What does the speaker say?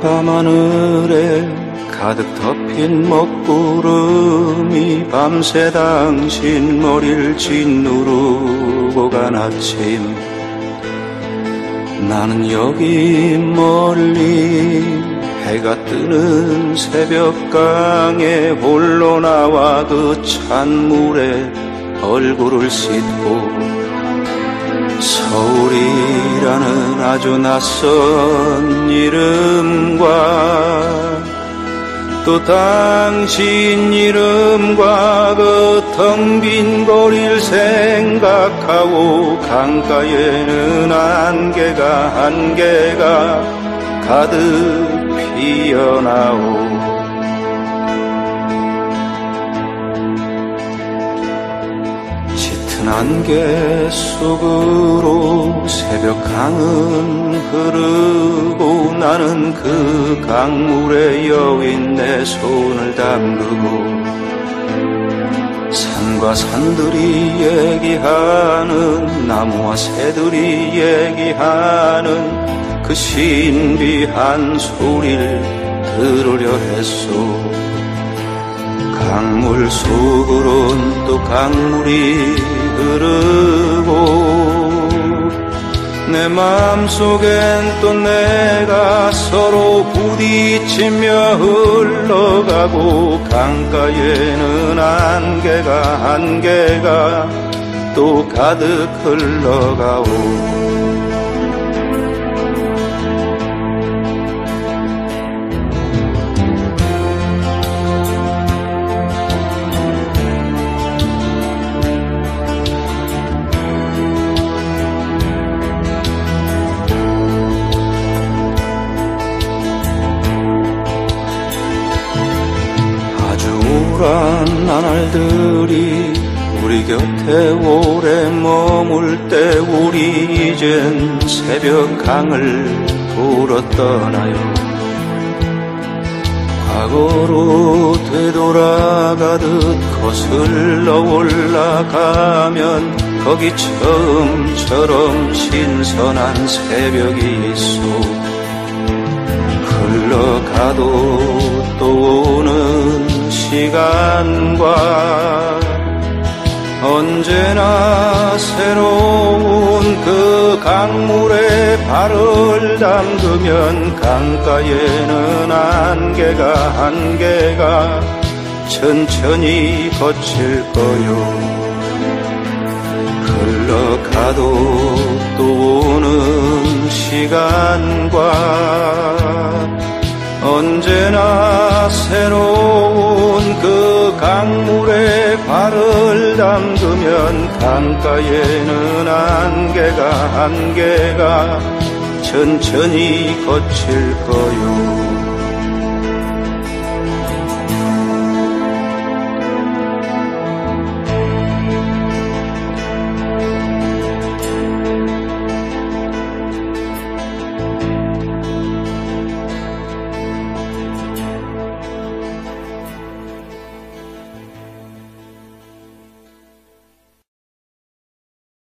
밤하늘에 가득 덮인 먹구름이 밤새 당신 머리를 짓누르고 간 아침. 나는 여기 멀리 해가 뜨는 새벽강에 홀로 나와 그 찬물에 얼굴을 씻고 서울이라는 아주 낯선 이름과 또 당신 이름과 그 텅 빈 거리를 생각하고 강가에는 안개가 안개가 가득 피어나오 안개 속으로 새벽 강은 흐르고 나는 그 강물에 여윈 내 손을 담그고 산과 산들이 얘기하는 나무와 새들이 얘기하는 그 신비한 소리를 들으려 했소. 강물 속으론 또 강물이 흐르고 내 마음속엔 또 내가 서로 부딪히며 흘러가고 강가에는 안개가 안개가 또 가득 흘러가오 우울한 나날들이 우리 곁에 오래 머물 때 우리 이젠 새벽 강을 돌아 떠나요. 과거로 되돌아가듯 거슬러 올라가면 거기 처음처럼 신선한 새벽이 있어 흘러가도 또 오는 시간과 언제나 새로운 그 강물에 발을 담그면 강가에는 안개가 안개가 천천히 거칠 거요. 흘러가도 또 오는 시간과 언제나 강가에는 안개가 안개가 천천히 거칠 거요